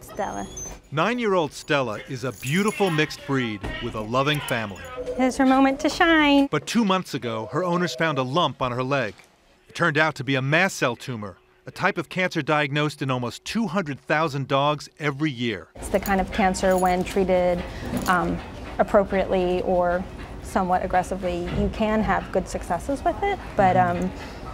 Stella. Nine year old Stella is a beautiful mixed breed with a loving family. Here's her moment to shine. But two months ago, her owners found a lump on her leg. It turned out to be a mast cell tumor, a type of cancer diagnosed in almost 200,000 dogs every year. It's the kind of cancer, when treated um, appropriately or somewhat aggressively, you can have good successes with it, but um,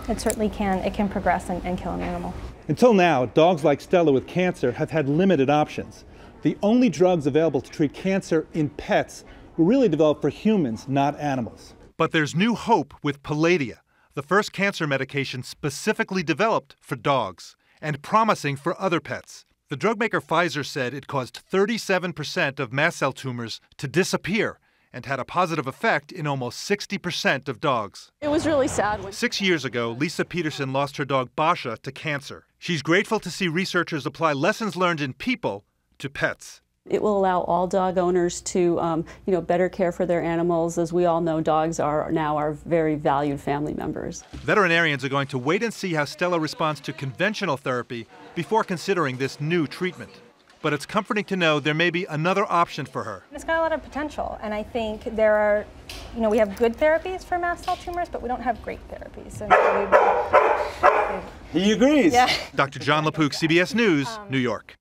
it certainly can, it can progress and, and kill an animal. Until now, dogs like Stella with cancer have had limited options. The only drugs available to treat cancer in pets were really developed for humans, not animals. But there's new hope with Palladia, the first cancer medication specifically developed for dogs and promising for other pets. The drug maker Pfizer said it caused 37% of mast cell tumors to disappear and had a positive effect in almost 60% of dogs. It was really sad. Six years ago, Lisa Peterson lost her dog Basha to cancer. She's grateful to see researchers apply lessons learned in people to pets. It will allow all dog owners to, um, you know, better care for their animals. As we all know, dogs are now our very valued family members. Veterinarians are going to wait and see how Stella responds to conventional therapy before considering this new treatment. But it's comforting to know there may be another option for her. It's got a lot of potential, and I think there are, you know, we have good therapies for mast cell tumors, but we don't have great therapies. And so he agrees. Yeah. Dr. Jon LaPook, CBS News, um, New York.